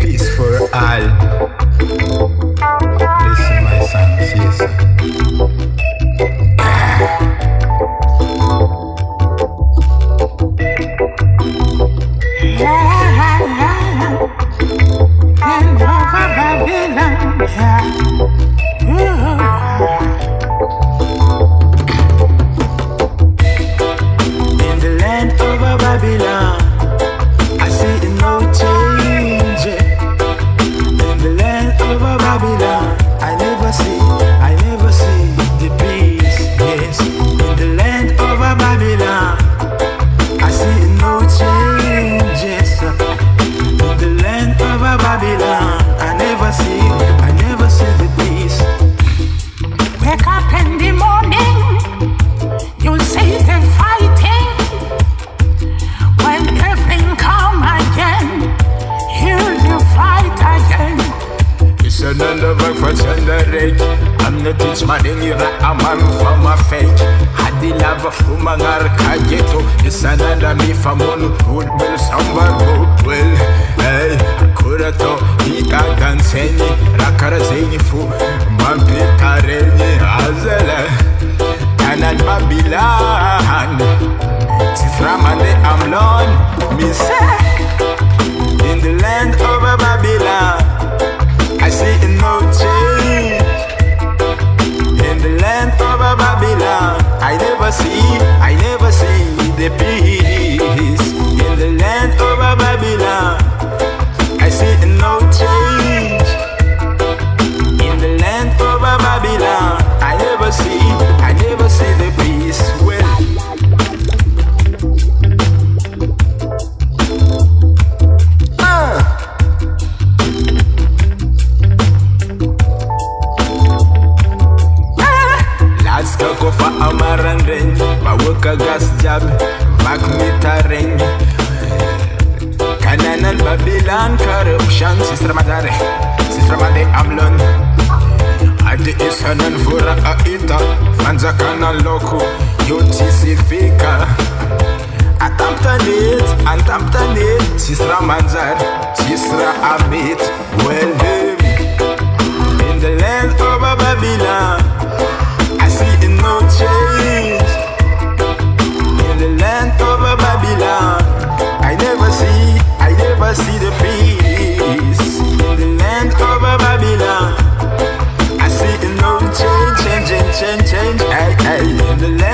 Peace for all. Listen, my sons. I'm not rich man anyway, I'm a man from a fake Hadi lava from an arcageto It's another me from one would build someone who will. Hey, Akurato, Iga Danseni Rakara Zeni Fu, Mampi Kareni Azele Kanan Babylon Tiframande Amlon, me say. Toka gas jab, magnetar ring. Canaan Babylon corruption. Sister Madare, Sister Made Amlon Adi isanan fura aita Fanza kana loku, UTC fika Atamptanit, antamptanit Sisra Manzar, Sisra Amit. the land.